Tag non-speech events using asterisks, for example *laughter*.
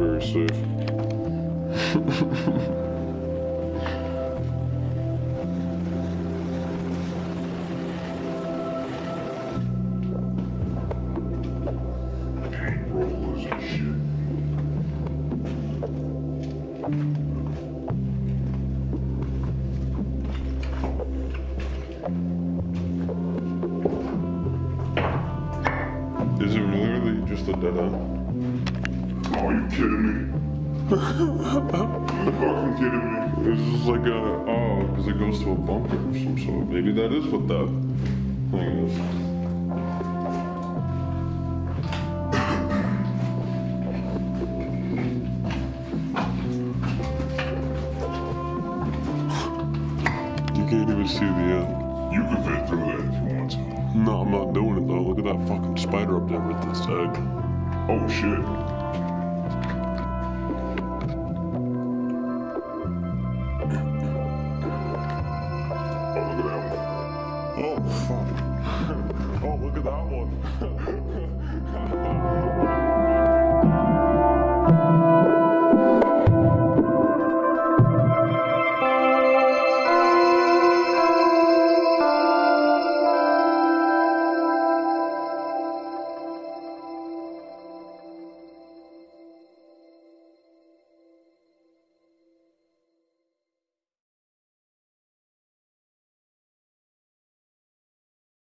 very safe. Is it really just a dead end? Oh, you kidding me? *laughs* you fucking kidding me? It's just like a oh, because it goes to a bunker of some sort. Maybe that is what that thing is. You can't even see the end. You can fit through that if you want to. No, I'm not doing it though. Look at that fucking spider up there with this egg. Oh shit. Oh, look at that one. *laughs*